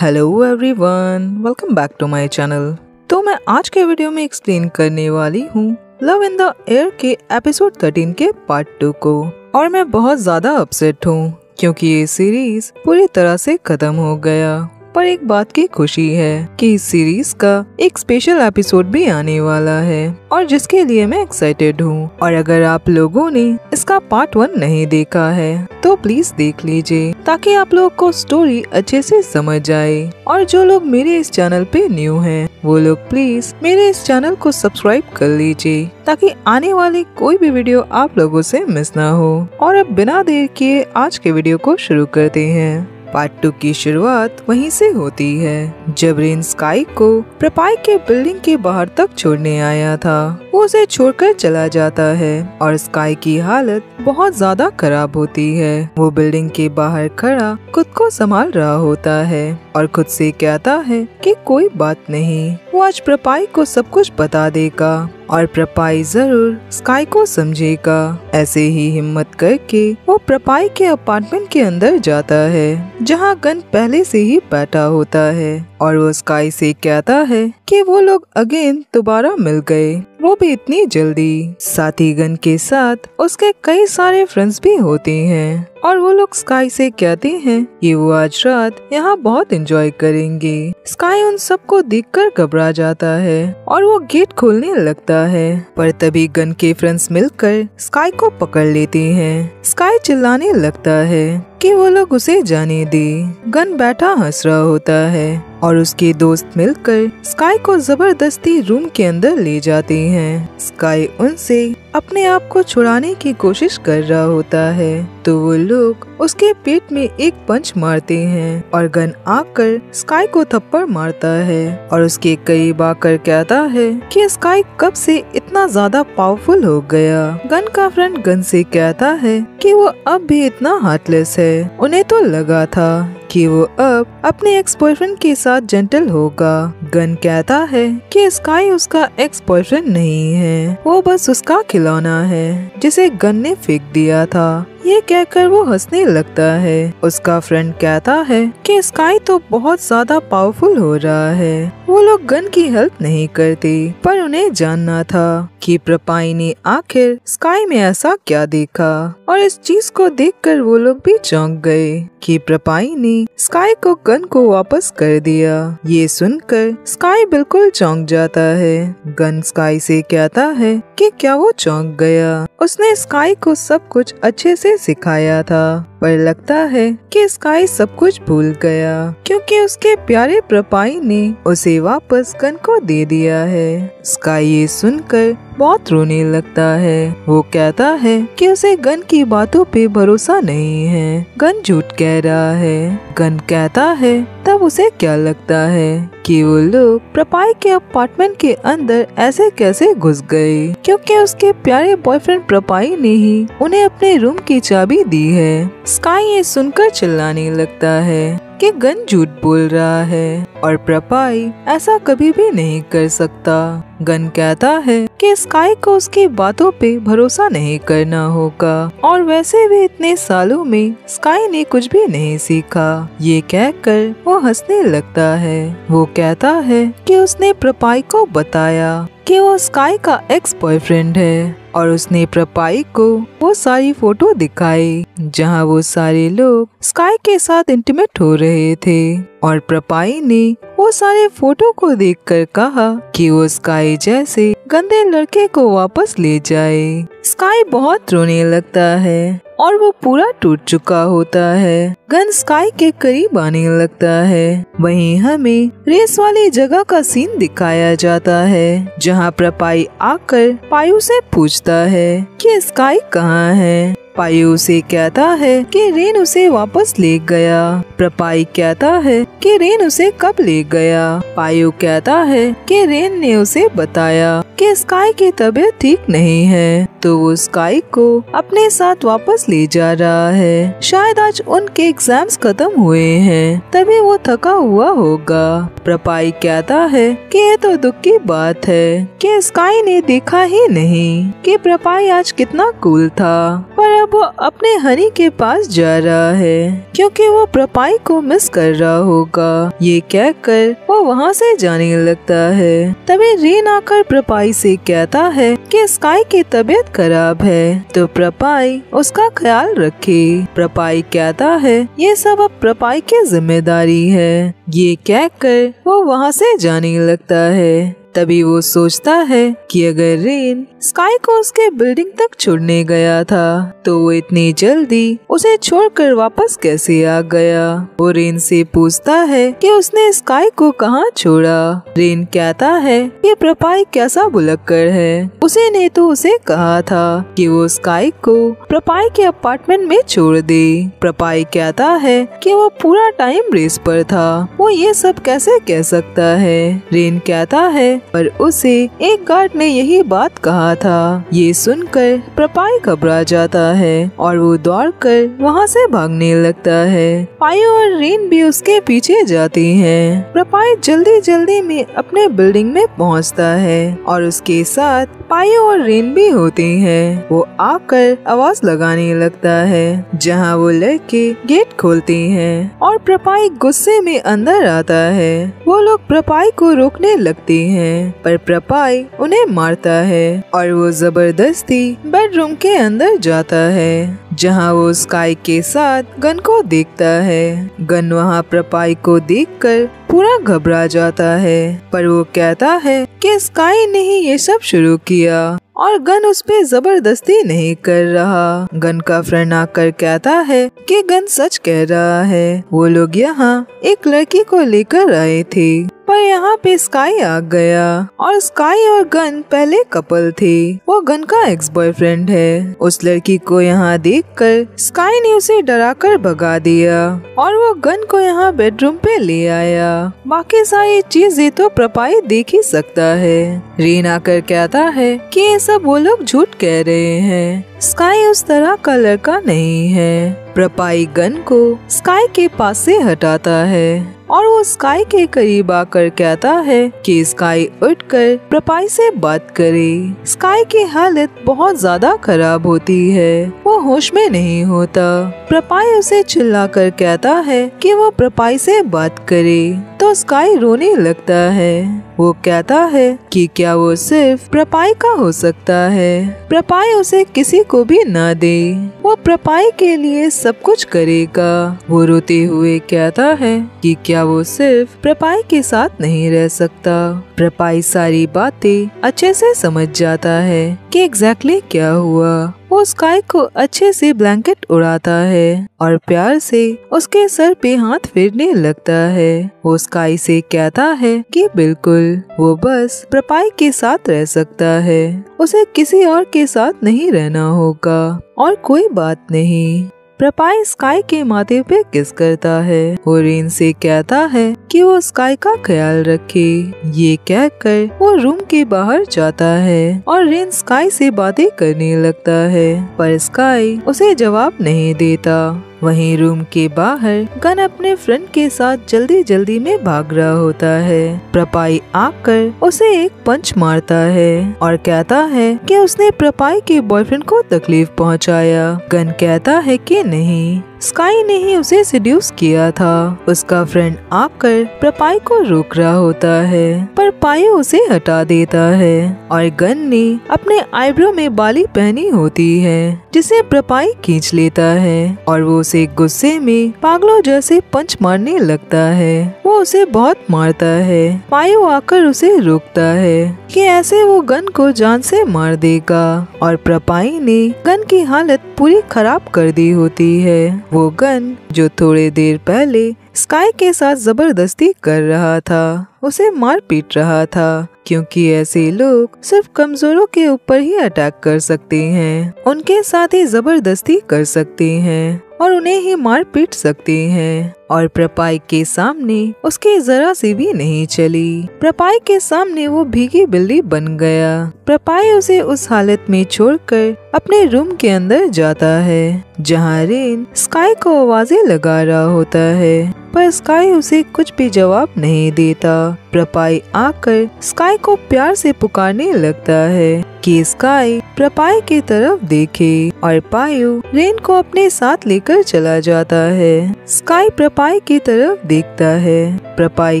Hello everyone welcome back to my channel तो मैं आज के वीडियो में एक्सप्लेन करने वाली हूँ लव इन द एयर के एपिसोड 13 के पार्ट टू को। और मैं बहुत ज़्यादा अपसेट हूँ, क्योंकि ये सीरीज़ पूरी तरह से खत्म हो गया। पर एक बात की खुशी है कि इस सीरीज़ का एक स्पेशल एपिसोड भी आने वाला है और जिसके लिए मैं एक्साइटेड हूँ। और अगर आप लोगों ने इसका पार्ट वन नहीं देखा है तो प्लीज़ देख लीजिए, ताकि आप लोग को स्टोरी अच्छे से समझ आए। और जो लोग मेरे इस चैनल पे न्यू हैं, वो लोग प्लीज़ मेरे इस चैनल को सब्सक्राइब कर लीजिए, ताकि आने वाली कोई भी वीडियो आप लोगों से मिस ना हो। और अब बिना देर किए आज के वीडियो को शुरू करते हैं। पार्ट टू की शुरुआत वहीं से होती है, जब रेन स्काई को प्रपाई के बिल्डिंग के बाहर तक छोड़ने आया था। वो उसे छोड़कर चला जाता है और स्काई की हालत बहुत ज़्यादा खराब होती है। वो बिल्डिंग के बाहर खड़ा खुद को संभाल रहा होता है और खुद से कहता है कि कोई बात नहीं, वो आज प्रपाई को सब कुछ बता देगा और प्रपाई ज़रूर स्काई को समझेगा। ऐसे ही हिम्मत करके वो प्रपाई के अपार्टमेंट के अंदर जाता है, जहाँ गन पहले से ही बैठा होता है। और वो स्काई से कहता है कि वो लोग अगेन दोबारा मिल गए। वो भी इतनी जल्दी। साथी गन के साथ उसके कई सारे फ्रेंड्स भी होते हैं। और वो लोग स्काई से कहते हैं कि वो आज रात यहाँ बहुत एंजॉय करेंगे। स्काई उन सबको देखकर घबरा जाता है और वो गेट खोलने लगता है। पर तभी गन के फ्रेंड्स मिलकर स्काई को पकड़ लेते हैं। स्काई चिल्लाने लगता है कि वो लोग उसे जाने दे। गन बैठा हंस रहा होता है और उसके दोस्त मिलकर स्काई को ज़बरदस्ती रूम के अंदर ले जाते हैं। स्काई उनसे अपने आप को छुड़ाने की कोशिश कर रहा होता है। तो वो लोग उसके पेट में एक पंच मारते हैं और गन आकर स्काई को थप्पड़ मारता है और उसके करीब आकर कहता है कि स्काई कब से इतना ज़्यादा पावरफुल हो गया। गन का फ्रेंड गन से कहता है कि वो अब भी इतना हार्टलेस है। उन्हें तो लगा था कि वो अब अपने एक्स बॉयफ्रेंड के साथ जेंटल होगा। गन कहता है कि स्काई उसका एक्स बॉयफ्रेंड नहीं है। वो बस उसका खिलौना है, जिसे गन ने फेंक दिया था। ये कहकर वो हंसने लगता है। उसका फ्रेंड कहता है कि स्काई तो बहुत ज़्यादा पावरफुल हो रहा है। वो लोग गन की हेल्प नहीं करते, पर उन्हें जानना था कि प्रपाई ने आखिर स्काई में ऐसा क्या देखा। और इस चीज़ को देखकर वो लोग भी चौंक गए कि प्रपाई ने स्काई को गन को वापस कर दिया। ये सुनकर स्काई बिल्कुल चौंक जाता है। गन स्काई से कहता है कि क्या वो चौंक गया। उसने स्काई को सब कुछ अच्छे से सिखाया था। पर लगता है कि स्काई सब कुछ भूल गया, क्योंकि उसके प्यारे प्रपाई ने उसे वापस कन को दे दिया है। स्काई ये सुनकर बहुत रोने लगता है। वो कहता है कि उसे गन की बातों पे भरोसा नहीं है। गन झूठ कह रहा है। गन कहता है तब उसे क्या लगता है कि वो लोग प्रपाई के अपार्टमेंट के अंदर ऐसे कैसे घुस गए? क्योंकि उसके प्यारे बॉयफ्रेंड प्रपाई ने ही उन्हें अपने रूम की चाबी दी है। स्काई ये सुनकर चिल्लाने लगता है। कि गन झूठ बोल रहा है और प्रपाई ऐसा कभी भी नहीं कर सकता। गन कहता है कि स्काई को उसकी बातों पे भरोसा नहीं करना होगा। और वैसे भी इतने सालों में स्काई ने कुछ भी नहीं सीखा। ये कहकर वो हंसने लगता है। वो कहता है कि उसने प्रपाई को बताया कि वो स्काई का एक्स बॉयफ्रेंड है। और उसने प्रपाई को वो सारी फ़ोटो दिखाई, जहाँ वो सारे लोग स्काई के साथ इंटीमेट हो रहे थे। और प्रपाई ने वो सारे फ़ोटो को देखकर कहा कि वो स्काई जैसे गंदे लड़के को वापस ले जाए। स्काई बहुत रोने लगता है। और वो पूरा टूट चुका होता है। गन स्काई के करीब आने लगता है। वहीं हमें रेस वाली जगह का सीन दिखाया जाता है, जहाँ प्रपाई आकर पायु से पूछता है कि स्काई कहाँ है। पायु उसे कहता है कि रेन उसे वापस ले गया। प्रपाई कहता है कि रेन उसे कब ले गया। पायु कहता है कि रेन ने उसे बताया कि स्काई की तबीयत ठीक नहीं है तो वो स्काई को अपने साथ वापस ले जा रहा है। शायद आज उनके एग्ज़ाम्स खत्म हुए हैं, तभी वो थका हुआ होगा। प्रपाई कहता है कि ये तो दुख की बात है कि स्काई ने देखा ही नहीं कि प्रपाई आज कितना कूल था। पर वो अपने हनी के पास जा रहा है, क्योंकि वो प्रपाई को मिस कर रहा होगा, ये कह कर वो वहाँ से जाने लगता है। तभी रेन आकर प्रपाई से कहता है कि स्काई की तबीयत खराब है तो प्रपाई उसका ख्याल रखे। प्रपाई कहता है, ये सब अब प्रपाई की ज़िम्मेदारी है। ये कह कर वो वहाँ से जाने लगता है। तभी वो सोचता है कि अगर रेन स्काई को उसके बिल्डिंग तक छोड़ने गया था तो वो इतनी जल्दी उसे छोड़कर वापस कैसे आ गया? वो रेन से पूछता है कि उसने स्काई को कहाँ छोड़ा? रेन कहता है कि प्रपाई कैसा बुलक्कर है? उसे ने तो उसे कहा था कि वो स्काई को प्रपाई के अपार्टमेंट में छोड़ दे। प्रपाई कहता है कि वो पूरा टाइम रेस पर था। वो ये सब कैसे कह सकता है? रेन कहता है पर उसे एक गार्ड ने यही बात कहा था। ये सुनकर प्रपाई घबरा जाता है और वो दौड़ कर वहाँ से भागने लगता है। पायो और रेन भी उसके पीछे जाती हैं। प्रपाई जल्दी जल्दी में अपने बिल्डिंग में पहुँचता है और उसके साथ पायो और रेन भी होते हैं। वो आकर आवाज़ लगाने लगता है, जहाँ वो लड़के गेट खोलते हैं और प्रपाई गुस्से में अंदर आता है। वो लोग प्रपाई को रोकने लगते हैं। पर प्रपाई उन्हें मारता है और वो ज़बरदस्ती बेडरूम के अंदर जाता है, जहाँ वो स्काई के साथ गन को देखता है। गन वहाँ प्रपाई को देखकर पूरा घबरा जाता है, पर वो कहता है कि स्काई ने ही ये सब शुरू किया और गन उस पे ज़बरदस्ती नहीं कर रहा। गन का फ्रेंड आकर कहता है कि गन सच कह रहा है। वो लोग यहाँ एक लड़की को लेकर आए थे। पर यहाँ पे स्काई आ गया। और स्काई और गन पहले कपल थे। वो गन का एक्स बॉयफ्रेंड है। उस लड़की को यहाँ देखकर स्काई ने उसे डराकर भगा दिया। और वो गन को यहाँ बेडरूम पे ले आया। बाकी सारी चीज़ें तो प्रपाई देख ही सकता है। रीन आकर कहता है कि ये सब वो लोग झूठ कह रहे हैं। स्काई उस तरह का लड़का नहीं है। प्रपाई गन को स्काई के पास से हटाता है। और वो स्काई के करीब आकर कहता है कि स्काई उठकर प्रपाई से बात करे। स्काई की हालत बहुत ज़्यादा खराब होती है। वो होश में नहीं होता। प्रपाई उसे चिल्लाकर कहता है कि वो प्रपाई से बात करे। तो स्काई रोने लगता है। वो कहता है कि क्या वो सिर्फ़ प्रपाई का हो सकता है। प्रपाई उसे किसी को भी ना दे। वो प्रपाई के लिए सब कुछ करेगा। वो रोते हुए कहता है कि क्या वो सिर्फ़ प्रपाई के साथ नहीं रह सकता। प्रपाई सारी बातें अच्छे से समझ जाता है कि एग्जैक्टली exactly क्या हुआ। वो स्काई को अच्छे से ब्लैंकेट उड़ाता है और प्यार से उसके सर पे हाथ फेरने लगता है। वो स्काई से कहता है कि बिल्कुल, वो बस प्रपाई के साथ रह सकता है। उसे किसी और के साथ नहीं रहना होगा और कोई बात नहीं। प्रपाई स्काई के माथे पे किस करता है? और रेन से कहता है कि वो स्काई का ख्याल रखे। ये कहकर वो रूम के बाहर जाता है और रेन स्काई से बातें करने लगता है। पर स्काई उसे जवाब नहीं देता। वहीं रूम के बाहर गन अपने फ्रेंड के साथ जल्दी जल्दी में भाग रहा होता है। प्रपाई आकर उसे एक पंच मारता है और कहता है कि उसने प्रपाई के बॉयफ्रेंड को तकलीफ़ पहुँचाया। गन कहता है कि नहीं। स्काई ने ही उसे सिड्यूस किया था। उसका फ्रेंड आकर प्रपाई को रोक रहा होता है, पर पायो उसे हटा देता है और गन ने अपने आईब्रो में बाली पहनी होती है, जिसे प्रपाई खींच लेता है और वो उसे गुस्से में पागलों जैसे पंच मारने लगता है। वो उसे बहुत मारता है। पायो आकर उसे रोकता है कि ऐसे वो गन को जान से मार देगा और प्रपाई ने गन की हालत पूरी खराब कर दी होती है। वो गन जो थोड़े देर पहले स्काई के साथ ज़बरदस्ती कर रहा था। उसे मार पीट रहा था, क्योंकि ऐसे लोग सिर्फ़ कमजोरों के ऊपर ही अटैक कर सकते हैं, उनके साथ ही ज़बरदस्ती कर सकते हैं और उन्हें ही मार पीट सकते हैं। और प्रपाई के सामने उसके जरा सी भी नहीं चली। प्रपाई के सामने वो भीगी बिल्ली बन गया। प्रपाई उसे उस हालत में छोड़कर अपने रूम के अंदर जाता है, जहाँ रेन स्काई को आवाज़ें लगा रहा होता है। पर स्काई उसे कुछ भी जवाब नहीं देता। प्रपाई आकर स्काई को प्यार से पुकारने लगता है ताकि स्काई प्रपाई की तरफ़ देखे और पायु रेन को अपने साथ लेकर चला जाता है। स्काई प्रपाई की तरफ़ देखता है। प्रपाई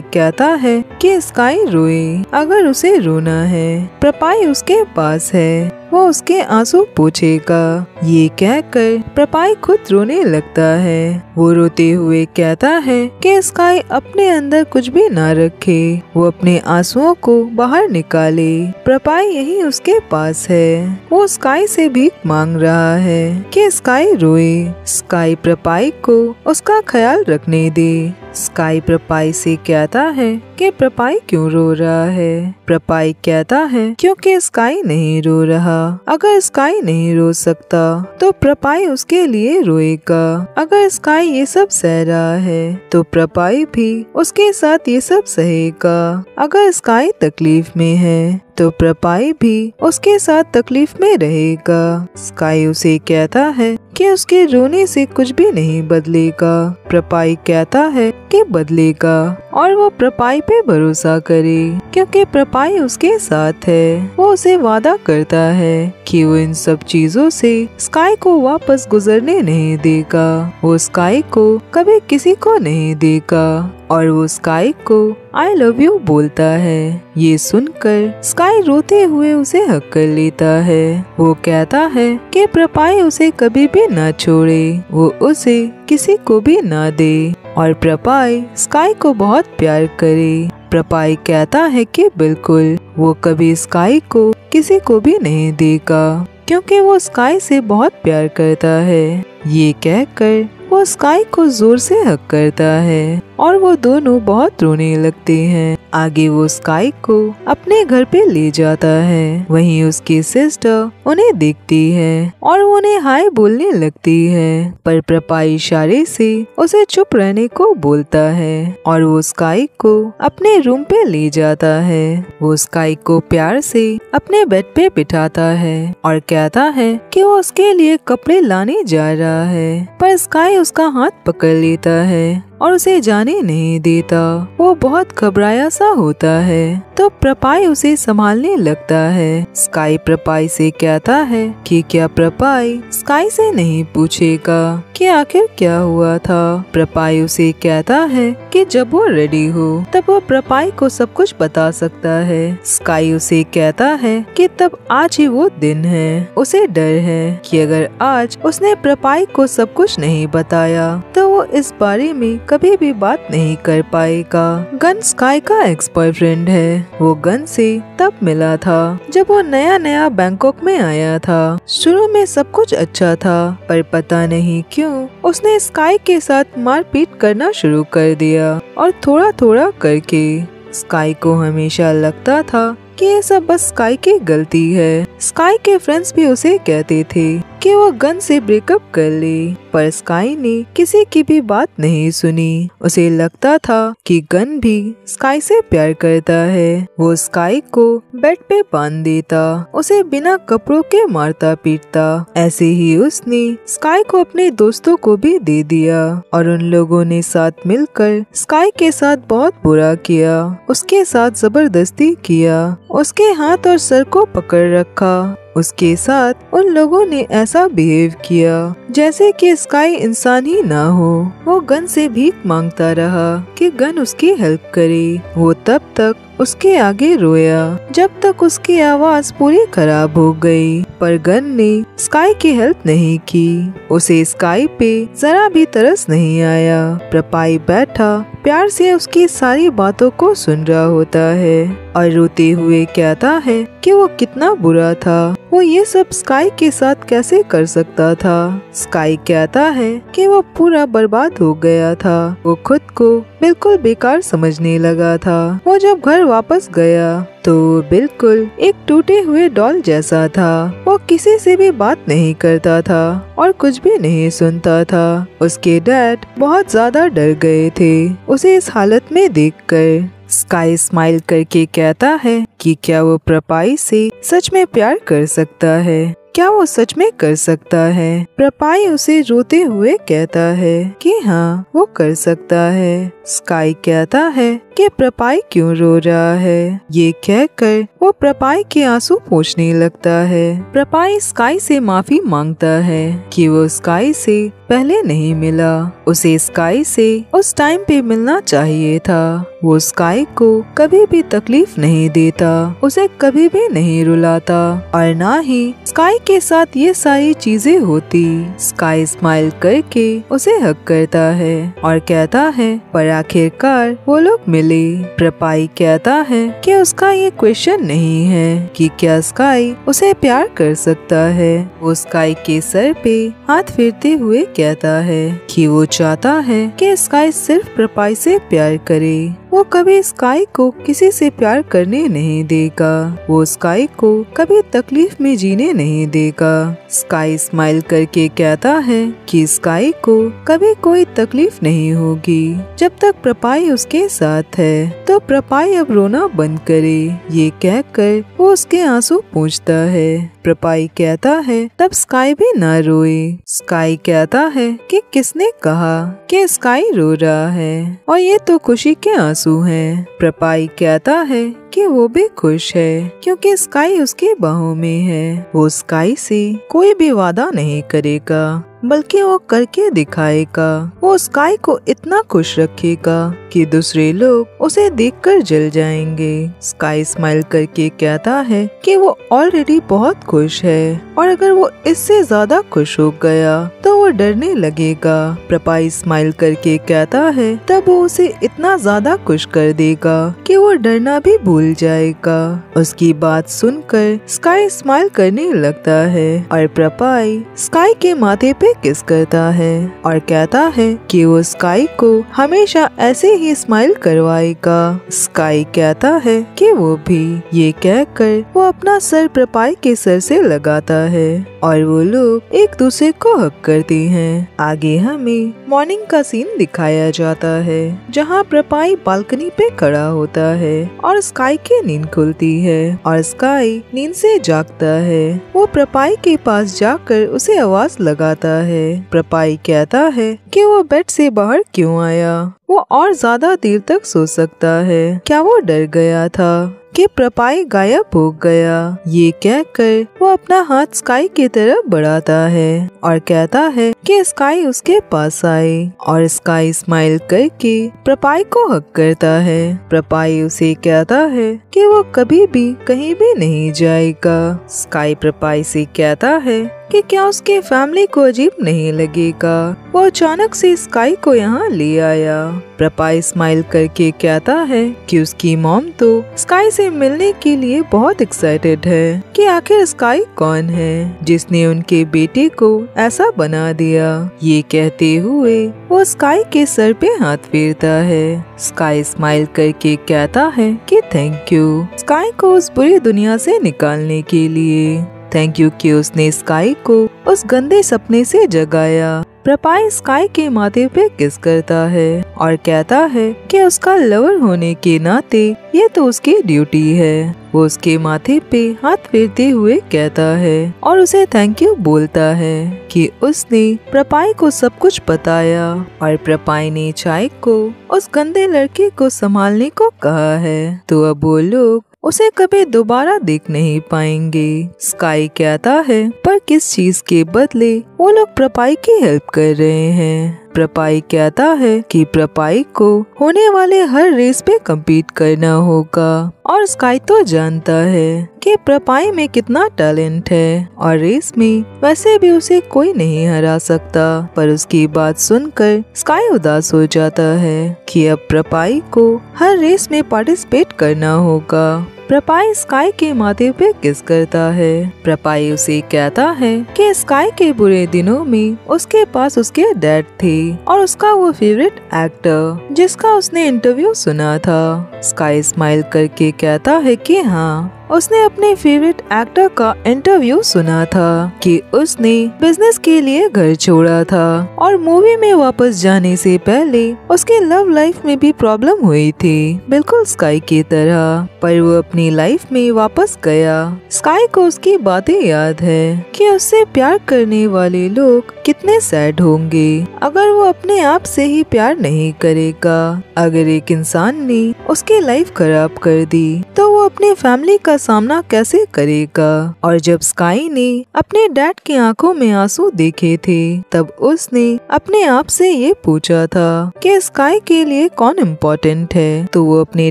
कहता है कि स्काई रोए, अगर उसे रोना है। प्रपाई उसके पास है। वो उसके आँसू पूछेगा। ये कहकर प्रपाई खुद रोने लगता है। वो रोते हुए कहता है कि स्काई अपने अंदर कुछ भी ना रखे। वो अपने आंसुओं को बाहर निकाले। प्रपाई यही उसके पास है। वो स्काई से भी मांग रहा है कि स्काई रोए। स्काई प्रपाई को उसका ख्याल रखने दे। स्काई प्रपाई से कहता है कि प्रपाई क्यों रो रहा है? प्रपाई कहता है, क्योंकि स्काई नहीं रो रहा। अगर स्काई नहीं रो सकता तो प्रपाई उसके लिए रोएगा। अगर स्काई ये सब सह रहा है तो प्रपाई भी उसके साथ ये सब सहेगा। अगर स्काई तकलीफ़ में है तो प्रपाई भी उसके साथ तकलीफ़ में रहेगा। स्काई उसे कहता है कि उसके रोने से कुछ भी नहीं बदलेगा। प्रपाई कहता है कि बदलेगा और वो प्रपाई पे भरोसा करे, क्योंकि प्रपाई उसके साथ है। वो उसे वादा करता है कि वो इन सब चीज़ों से स्काई को वापस गुजरने नहीं देगा। वो स्काई को कभी किसी को नहीं देगा। और वो स्काई को आई लव यू बोलता है। ये सुनकर स्काई रोते हुए उसे हक कर लेता है। वो कहता है कि प्रपाई उसे कभी भी ना छोड़े। वो उसे किसी को भी ना दे। और प्रपाई स्काई को बहुत प्यार करे। प्रपाई कहता है कि बिल्कुल, वो कभी स्काई को किसी को भी नहीं देगा, क्योंकि वो स्काई से बहुत प्यार करता है। ये कहकर वो स्काई को ज़ोर से हक करता है। और वो दोनों बहुत रोने लगते हैं। आगे वो स्काई को अपने घर पे ले जाता है। वहीं उसकी सिस्टर उन्हें देखती है और उन्हें हाय बोलने लगती है। पर प्रपाई इशारे से उसे चुप रहने को बोलता है और वो स्काई को अपने रूम पे ले जाता है। वो स्काई को प्यार से अपने बेड पे बिठाता है और कहता है कि वो उसके लिए कपड़े लाने जा रहा है। पर स्काई उसका हाथ पकड़ लेता है। और उसे जाने नहीं देता। वो बहुत घबराया सा होता है। तो प्रपाई उसे संभालने लगता है। स्काई प्रपाई से कहता है कि क्या प्रपाई स्काई से नहीं पूछेगा कि आखिर क्या हुआ था। प्रपाई उसे कहता है कि जब वो रेडी हो, तब वो प्रपाई को सब कुछ बता सकता है। स्काई उसे कहता है कि तब आज ही वो दिन है। उसे डर है कि अगर आज उसने प्रपाई को सब कुछ नहीं बताया तो वो इस बारे में कभी भी बात नहीं कर पाएगा। गन स्काई का एक्स बॉयफ्रेंड है। वो गन से तब मिला था, जब वो नया नया बैंकॉक में आया था। शुरू में सब कुछ अच्छा था, पर पता नहीं क्यों उसने स्काई के साथ मारपीट करना शुरू कर दिया और थोड़ा थोड़ा करके। स्काई को हमेशा लगता था कि ये सब बस स्काई की गलती है। स्काई के फ्रेंड्स भी उसे कहते थे कि वो गन से ब्रेकअप कर ले, पर स्काई ने किसी की भी बात नहीं सुनी। उसे लगता था कि गन भी स्काई से प्यार करता है। वो स्काई को बेड पे बाँध देता, उसे बिना कपड़ों के मारता पीटता। ऐसे ही उसने स्काई को अपने दोस्तों को भी दे दिया, और उन लोगों ने साथ मिलकर स्काई के साथ बहुत बुरा किया, उसके साथ ज़बरदस्ती किया। उसके हाथ और सर को पकड़ रखा। उसके साथ उन लोगों ने ऐसा बिहेव किया, जैसे कि स्काई इंसान ही ना हो। वो गन से भीख माँगता रहा कि गन उसकी हेल्प करे। वो तब तक उसके आगे रोया। जब तक उसकी आवाज़ पूरी खराब हो गई पर गन ने स्काई की हेल्प नहीं की। उसे स्काई पे जरा भी तरस नहीं आया। प्रपाई बैठा, प्यार से उसकी सारी बातों को सुन रहा होता है। और रोते हुए कहता है कि वो कितना बुरा था। वो ये सब स्काई के साथ कैसे कर सकता था? स्काई कहता है कि वो पूरा बर्बाद हो गया था। वो खुद को बिल्कुल बेकार समझने लगा था। वो जब घर वापस गया तो बिल्कुल एक टूटे हुए डॉल जैसा था। वो किसी से भी बात नहीं करता था और कुछ भी नहीं सुनता था। उसके डैड बहुत ज़्यादा डर गए थे। उसे इस हालत में देखकर स्काई स्माइल करके कहता है कि क्या वो प्रपाई से सच में प्यार कर सकता है? क्या वो सच में कर सकता है? प्रपाई उसे रोते हुए कहता है कि हाँ वो कर सकता है। स्काई कहता है कि प्रपाई क्यों रो रहा है? ये कहकर वो प्रपाई के आँसू पोछने लगता है। प्रपाई स्काई से माफ़ी माँगता है कि वो स्काई से पहले नहीं मिला। उसे स्काई से उस टाइम पे मिलना चाहिए था। वो स्काई को कभी भी तकलीफ़ नहीं देता। उसे कभी भी नहीं रुलाता। और ना ही स्काई के साथ ये सारी चीज़ें होती। स्काई स्माइल करके उसे हक करता है और कहता है, पर आखिरकार वो लोग मिले। प्रपाई कहता है कि उसका ये क्वेश्चन नहीं है कि क्या स्काई उसे प्यार कर सकता है। वो स्काई के सर पे हाथ फेरते हुए कहता है कि वो चाहता है कि स्काई सिर्फ़ प्रपाई से प्यार करे। वो कभी स्काई को किसी से प्यार करने नहीं देगा। वो स्काई को कभी तकलीफ़ में जीने नहीं देगा। स्काई स्माइल करके कहता है कि स्काई को कभी कोई तकलीफ़ नहीं होगी। जब तक प्रपाई उसके साथ है तो प्रपाई अब रोना बंद करे। ये कहकर वो उसके आँसू पूछता है। प्रपाई कहता है, तब स्काई भी न रोए। स्काई कहता है कि, किसने कहा कि स्काई रो रहा है? और ये तो खुशी के आँसू हैं। प्रपाई कहता है कि वो भी खुश है, क्योंकि स्काई उसके बाहों में है वो स्काई से कोई भी वादा नहीं करेगा बल्कि वो करके दिखाएगा। वो स्काई को इतना खुश रखेगा कि दूसरे लोग उसे देखकर जल जाएँगे। स्काई स्माइल करके कहता है कि वो ऑलरेडी बहुत खुश है। और अगर वो इससे ज़्यादा खुश हो गया तो वो डरने लगेगा। प्रपाई स्माइल करके कहता है, तब वो उसे इतना ज़्यादा खुश कर देगा कि वो डरना भी भूल जाएगा। उसकी बात सुनकर स्काई स्माइल करने लगता है। और प्रपाई स्काई के माथे पे किस करता है और कहता है कि वो स्काई को हमेशा ऐसे ही स्माइल करवाएगा। स्काई कहता है कि वो भी ये कहकर वो अपना सर प्रपाई के सर से लगाता है और वो लोग एक दूसरे को हक करते हैं। आगे हमें मॉर्निंग का सीन दिखाया जाता है, जहाँ प्रपाई बालकनी पे खड़ा होता है और स्काई की नींद खुलती है और स्काई नींद से जागता है। वो प्रपाई के पास जाकर उसे आवाज़ लगाता है। प्रपाई कहता है कि वो बेड से बाहर क्यों आया? वो और ज़्यादा देर तक सो सकता है। क्या वो डर गया था कि प्रपाई गायब हो गया? ये कहकर वो अपना हाथ स्काई की तरफ़ बढ़ाता है और कहता है कि स्काई उसके पास आए और स्काई स्माइल करके प्रपाई को हक करता है। प्रपाई उसे कहता है कि वो कभी भी कहीं भी नहीं जाएगा। स्काई प्रपाई से कहता है कि क्या उसके फैमिली को अजीब नहीं लगेगा? वो अचानक से स्काई को यहाँ ले आया। प्रपाई स्माइल करके कहता है कि उसकी मॉम तो स्काई से मिलने के लिए बहुत एक्साइटेड है कि आखिर स्काई कौन है? जिसने उनके बेटे को ऐसा बना दिया। ये कहते हुए वो स्काई के सर पे हाथ फेरता है। स्काई स्माइल करके कहता है कि थैंक यू स्काई को उस बुरी दुनिया से निकालने के लिए। थैंक यू कि उसने स्काई को उस गंदे सपने से जगाया। प्रपाई स्काई के माथे पे किस करता है और कहता है कि उसका लवर होने के नाते ये तो उसकी ड्यूटी है। वो उसके माथे पे हाथ फेरते हुए कहता है और उसे थैंक यू बोलता है कि उसने प्रपाई को सब कुछ बताया और प्रपाई ने चाय को उस गंदे लड़के को संभालने को कहा है। तो अब वो लोग उसे कभी दोबारा देख नहीं पाएँगे। स्काई कहता है, पर किस चीज़ के बदले वो लोग प्रपाई की हेल्प कर रहे हैं? प्रपाई कहता है कि प्रपाई को होने वाले हर रेस पे कम्पीट करना होगा। और स्काई तो जानता है कि प्रपाई में कितना टैलेंट है और रेस में वैसे भी उसे कोई नहीं हरा सकता। पर उसकी बात सुनकर स्काई उदास हो जाता है कि अब प्रपाई को हर रेस में पार्टिसिपेट करना होगा। प्रपाई स्काई के माथे पे किस करता है? प्रपाई उसे कहता है कि स्काई के बुरे दिनों में उसके पास उसके डैड थे और उसका वो फेवरेट एक्टर जिसका उसने इंटरव्यू सुना था। स्काई स्माइल करके कहता है कि हाँ उसने अपने फेवरेट एक्टर का इंटरव्यू सुना था कि उसने बिज़नेस के लिए घर छोड़ा था और मूवी में वापस जाने से पहले उसके लव लाइफ में भी प्रॉब्लम हुई थी। बिल्कुल स्काई की तरह, पर वो अपनी लाइफ में वापस गया। स्काई को उसकी बातें याद है कि उससे प्यार करने वाले लोग कितने सैड होंगे। अगर वो अपने आप से ही प्यार नहीं करेगा, अगर एक इंसान ने उसकी लाइफ खराब कर दी तो वो अपने फैमिली का सामना कैसे करेगा? और जब स्काई ने अपने डैड की आँखों में आँसू देखे थे, तब उसने अपने आप से ये पूछा था कि स्काई के लिए कौन इम्पोर्टेंट है? तो वो अपने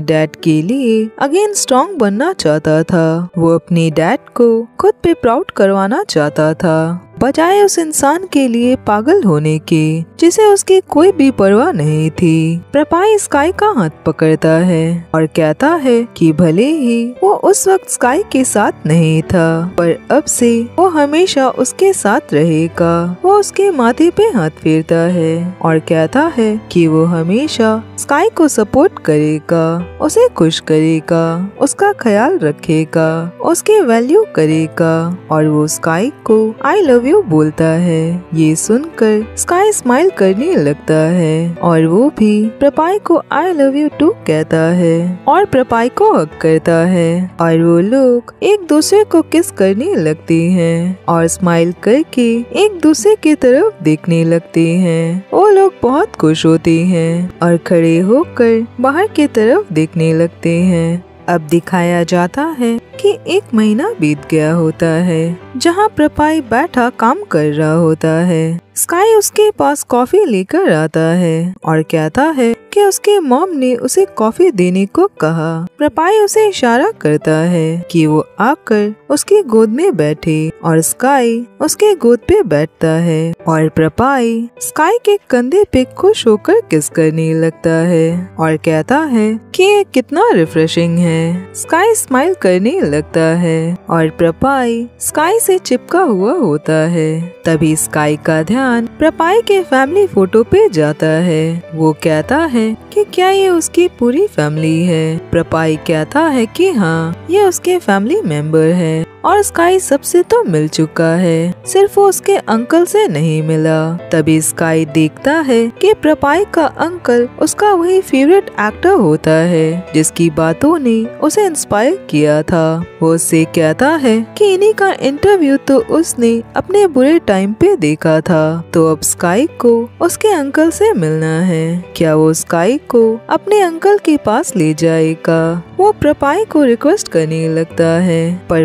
डैड के लिए अगेन स्ट्रॉन्ग बनना चाहता था। वो अपने डैड को खुद पे प्राउड करवाना चाहता था। बजाय उस इंसान के लिए पागल होने के, जिसे उसकी कोई भी परवाह नहीं थी। प्रपाई स्काई का हाथ पकड़ता है और कहता है कि भले ही वो उस वक्त स्काई के साथ नहीं था, पर अब से वो हमेशा उसके साथ रहेगा। वो उसके माथे पे हाथ फेरता है और कहता है कि वो हमेशा स्काई को सपोर्ट करेगा, उसे खुश करेगा, उसका ख्याल रखेगा, उसकी वैल्यू करेगा और वो स्काई को आई लव यू बोलता है। ये सुनकर स्काई स्माइल करने लगता है और वो भी प्रपाई को आई लव यू टू कहता है और प्रपाई को हक करता है और वो लोग एक दूसरे को किस करने लगते हैं और स्माइल करके एक दूसरे की तरफ़ देखने लगते हैं। वो लोग बहुत खुश होते हैं और खड़े होकर बाहर की तरफ़ देखने लगते हैं। अब दिखाया जाता है कि एक महीना बीत गया होता है, जहाँ प्रपाई बैठा काम कर रहा होता है। स्काई उसके पास कॉफ़ी लेकर आता है और कहता है कि उसके मॉम ने उसे कॉफ़ी देने को कहा। प्रपाई उसे इशारा करता है कि वो आकर उसकी गोद में बैठे और स्काई उसके गोद पे बैठता है और प्रपाई स्काई के कंधे पे खुश होकर किस करने लगता है और कहता है कि ये कितना रिफ्रेशिंग है। स्काई स्माइल करने लगता है और प्रपाई स्काई से चिपका हुआ होता है। तभी स्काई का ध्यान प्रपाई के फैमिली फ़ोटो पे जाता है। वो कहता है कि क्या ये उसकी पूरी फैमिली है? प्रपाई कहता है कि हाँ ये उसके फैमिली मेंबर है। और स्काई सबसे तो मिल चुका है। सिर्फ़ उसके अंकल से नहीं मिला। तभी स्काई देखता है कि प्रपाई का अंकल उसका वही फेवरेट एक्टर होता है, जिसकी बातों ने उसे इंस्पायर किया था। वो उससे कहता है कि इन्हीं का इंटरव्यू तो उसने अपने बुरे टाइम पे देखा था। तो अब स्काई को उसके अंकल से मिलना है। क्या वो स्काई को अपने अंकल के पास ले जाएगा? वो प्रपाई को रिक्वेस्ट करने लगता है। पर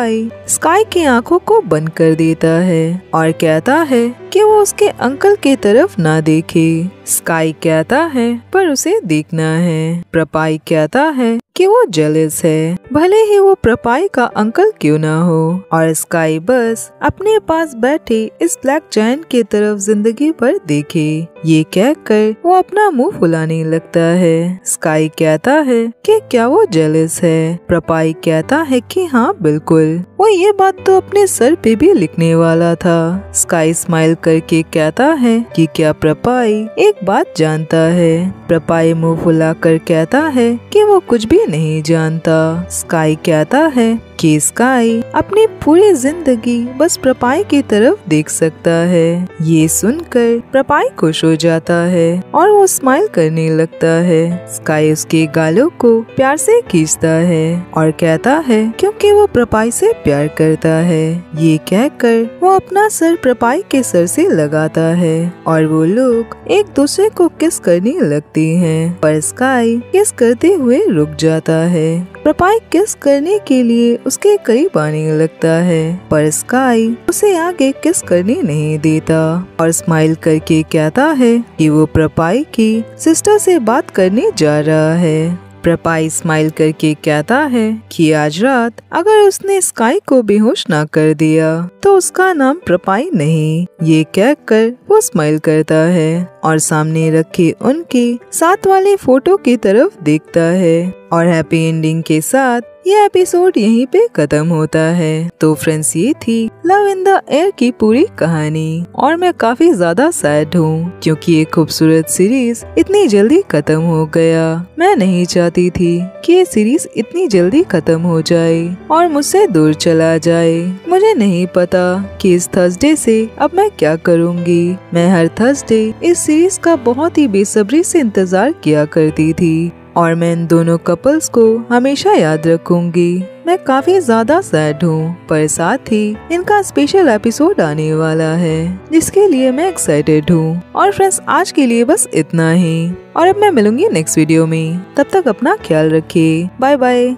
प्रपाई स्काई की आँखों को बंद कर देता है और कहता है कि वो उसके अंकल की तरफ़ ना देखे। स्काई कहता है, पर उसे देखना है। प्रपाई कहता है कि वो जेलस है। भले ही वो प्रपाई का अंकल क्यों ना हो। और स्काई बस अपने पास बैठे इस ब्लैक जैन की तरफ़ ज़िंदगी भर देखे। ये कहकर वो अपना मुँह फुलाने लगता है। स्काई कहता है कि क्या वो जेलस है? प्रपाई कहता है कि हाँ बिल्कुल। वो ये बात तो अपने सर पे भी लिखने वाला था। स्काई स्माइल करके कहता है कि क्या प्रपाई एक बात जानता है। प्रपाई मुँह फुला कर कहता है कि वो कुछ भी नहीं जानता। स्काई कहता है कि स्काई अपनी पूरी ज़िंदगी बस प्रपाई की तरफ़ देख सकता है। ये सुनकर प्रपाई खुश हो जाता है और वो स्माइल करने लगता है। स्काई उसके गालों को प्यार से खींचता है और कहता है, क्योंकि वो प्रपाई से प्यार करता है। ये कहकर वो अपना सर प्रपाई के सर से लगाता है और वो लोग एक दूसरे को किस करने लगते हैं। पर स्काई किस करते हुए रुक जाता है। प्रपाई किस करने के लिए उसके करीब आने लगता है, पर स्काई उसे आगे किस करने नहीं देता और स्माइल करके कहता है कि वो प्रपाई की सिस्टर से बात करने जा रहा है। प्रपाई स्माइल करके कहता है कि आज रात अगर उसने स्काई को बेहोश ना कर दिया तो उसका नाम प्रपाई नहीं। ये कहकर वो स्माइल करता है और सामने रखे उनके साथ वाले फ़ोटो की तरफ़ देखता है और हैप्पी एंडिंग के साथ ये एपिसोड यहीं पे खत्म होता है। तो फ्रेंड्स ये थी लव इन द एयर की पूरी कहानी। और मैं काफ़ी ज़्यादा सैड हूँ, क्योंकि ये खूबसूरत सीरीज़ इतनी जल्दी खत्म हो गया। मैं नहीं चाहती थी कि ये सीरीज़ इतनी जल्दी खत्म हो जाए और मुझसे दूर चला जाए। मुझे नहीं पता कि इस थर्सडे से अब मैं क्या करूँगी। मैं हर थर्सडे इस सीरीज़ का बहुत ही बेसब्री से इंतज़ार किया करती थी। और मैं इन दोनों कपल्स को हमेशा याद रखूँगी। मैं काफ़ी ज़्यादा सैड हूँ, पर साथ ही इनका स्पेशल एपिसोड आने वाला है, जिसके लिए मैं एक्साइटेड हूँ। और फ्रेंड्स आज के लिए बस इतना ही। और अब मैं मिलूँगी नेक्स्ट वीडियो में। तब तक अपना ख्याल रखिए। Bye bye